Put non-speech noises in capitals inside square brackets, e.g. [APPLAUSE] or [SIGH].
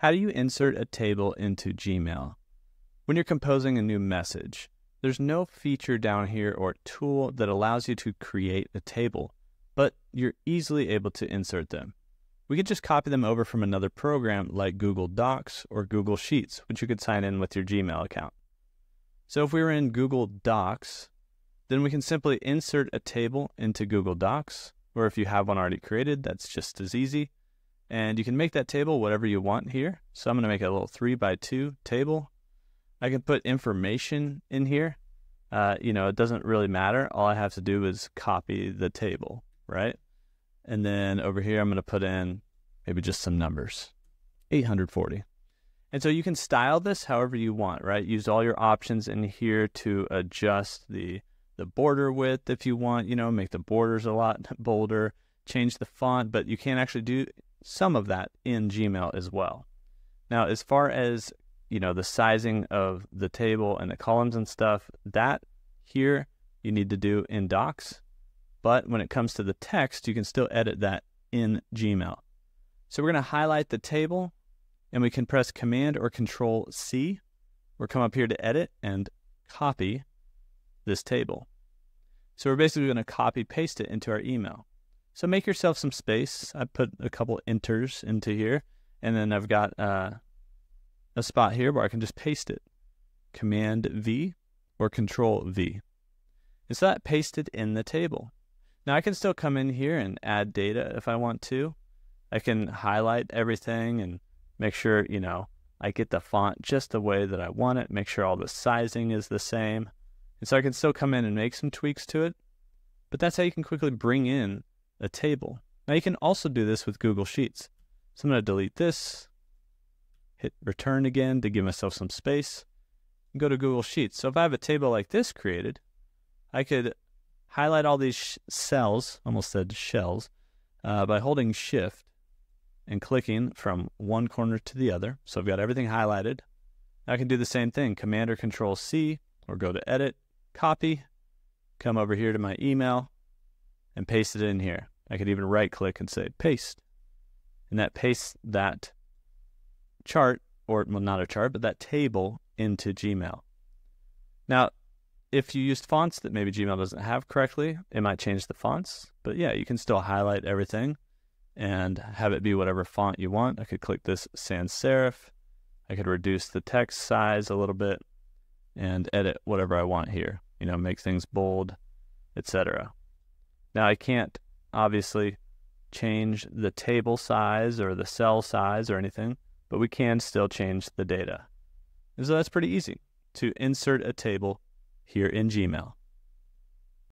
How do you insert a table into Gmail? When you're composing a new message, there's no feature down here or tool that allows you to create a table, but you're easily able to insert them. We could just copy them over from another program like Google Docs or Google Sheets, which you could sign in with your Gmail account. So if we were in Google Docs, then we can simply insert a table into Google Docs, or if you have one already created, that's just as easy. And you can make that table whatever you want here. So I'm going to make a little three by two table. I can put information in here. Uh, you know, it doesn't really matter. All I have to do is copy the table, right? And then over here, I'm going to put in maybe just some numbers 840. And so you can style this however you want, right? Use all your options in here to adjust the the border width if you want, you know, make the borders a lot [LAUGHS] bolder, change the font, but you can't actually do some of that in Gmail as well. Now, as far as you know, the sizing of the table and the columns and stuff, that here you need to do in Docs. But when it comes to the text, you can still edit that in Gmail. So we're going to highlight the table and we can press Command or Control C or come up here to edit and copy this table. So we're basically going to copy paste it into our email. So make yourself some space. I put a couple enters into here, and then I've got uh, a spot here where I can just paste it. Command V or Control V. And so that pasted in the table. Now I can still come in here and add data if I want to. I can highlight everything and make sure, you know, I get the font just the way that I want it, make sure all the sizing is the same. And so I can still come in and make some tweaks to it. But that's how you can quickly bring in a table. Now you can also do this with Google Sheets. So I'm going to delete this, hit return again to give myself some space, and go to Google Sheets. So if I have a table like this created, I could highlight all these cells, almost said shells, uh, by holding Shift and clicking from one corner to the other. So I've got everything highlighted. I can do the same thing, Command or Control C, or go to Edit, Copy, come over here to my email, and paste it in here. I could even right click and say paste. And that pastes that chart, or well, not a chart, but that table into Gmail. Now, if you used fonts that maybe Gmail doesn't have correctly, it might change the fonts. But yeah, you can still highlight everything and have it be whatever font you want. I could click this sans serif. I could reduce the text size a little bit and edit whatever I want here. You know, make things bold, etc. Now I can't obviously change the table size or the cell size or anything, but we can still change the data. And so that's pretty easy to insert a table here in Gmail.